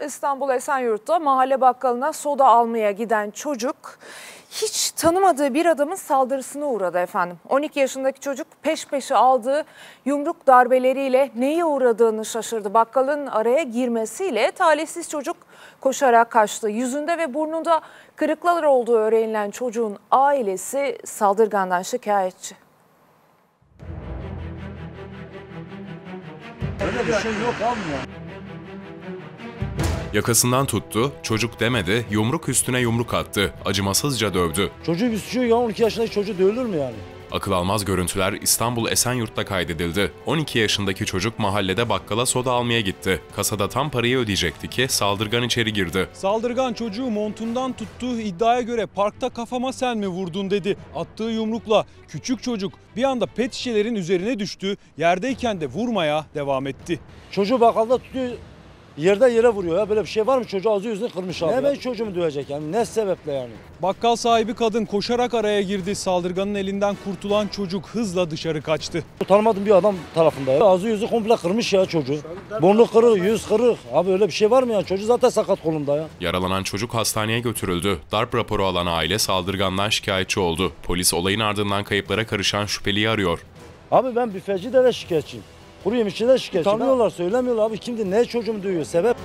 İstanbul Esenyurt'ta mahalle bakkalına soda almaya giden çocuk hiç tanımadığı bir adamın saldırısına uğradı efendim. 12 yaşındaki çocuk peş peşe aldığı yumruk darbeleriyle neye uğradığını şaşırdı. Bakkalın araya girmesiyle talihsiz çocuk koşarak kaçtı. Yüzünde ve burnunda kırıklar olduğu öğrenilen çocuğun ailesi saldırgandan şikayetçi. Öyle bir şey yok ya. Yakasından tuttu, çocuk demedi, yumruk üstüne yumruk attı, acımasızca dövdü. Çocuğu bir suçu yok ya 12 yaşındaki çocuğu dövülür mü yani? Akıl almaz görüntüler İstanbul Esenyurt'ta kaydedildi. 12 yaşındaki çocuk mahallede bakkala soda almaya gitti. Kasada tam parayı ödeyecekti ki saldırgan içeri girdi. Saldırgan çocuğu montundan tuttu. iddiaya göre parkta kafama sen mi vurdun dedi. Attığı yumrukla küçük çocuk bir anda pet şişelerin üzerine düştü. Yerdeyken de vurmaya devam etti. Çocuğu bakkalda tutuyor yerde yere vuruyor ya böyle bir şey var mı? Çocuğu ağzı yüzünü kırmış abi. Ne ben çocuğumu dövecek yani? Ne sebeple yani? Bakkal sahibi kadın koşarak araya girdi. Saldırganın elinden kurtulan çocuk hızla dışarı kaçtı. Tanımadığım bir adam tarafında ya. Ağzı yüzü komple kırmış ya çocuğu. Burnu kırık, yüz kırık. Abi öyle bir şey var mı ya? Çocuğu zaten sakat kolunda ya. Yaralanan çocuk hastaneye götürüldü. Darp raporu alan aile saldırgandan şikayetçi oldu. Polis olayın ardından kayıplara karışan şüpheliyi arıyor. Abi ben büfeci de de şikayetçiyim. Kuru yemişçi de şikayetçiyim. Tanıyorlar söylemiyorlar abi kimdi ne çocuğumu dövüyor sebep?